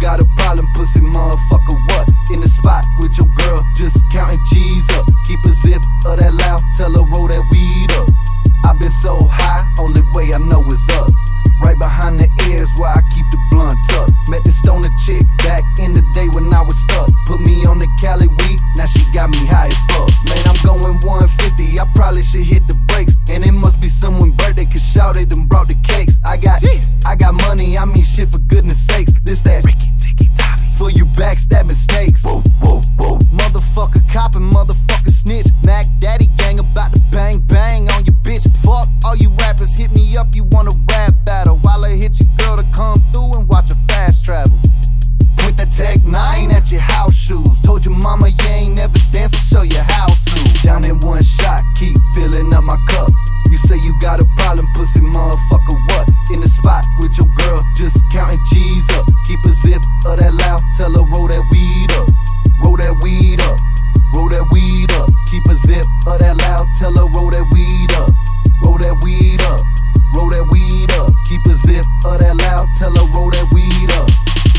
got a problem, pussy motherfucker, what? In the spot with your girl, just counting cheese up. Keep a zip of that loud, tell her roll that weed up. i been so high, only way I know is up. Right behind the ears where I keep the blunt tucked. Met the stoner chick back in the day when I was stuck. Put me on the Cali weed, now she got me high as fuck. Man, I'm going 150, I probably should hit the brakes. And it must be someone just counting cheese up. Keep a zip of that loud, tell her roll that weed up. Roll that weed up, roll that weed up. Keep a zip of that loud, tell her roll that weed up. Roll that weed up, roll that weed up. Keep a zip of that loud, tell her roll that weed up.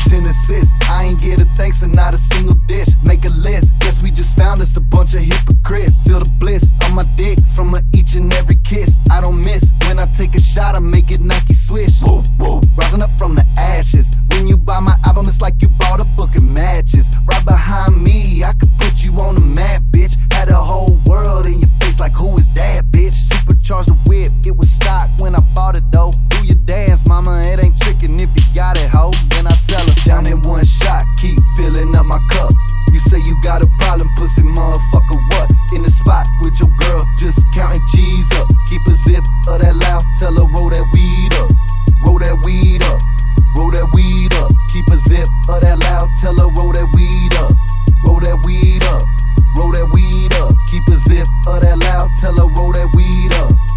10 assists, I ain't get a thanks for not a single dish. Make a list, guess we just found us a bunch of hypocrites. with your girl, just counting cheese up. Keep a zip of that loud, tell her roll that weed up. Roll that weed up, roll that weed up. Keep a zip of that loud, tell her roll that weed up. Roll that weed up, roll that weed up. Keep a zip of that loud, tell her roll that weed up.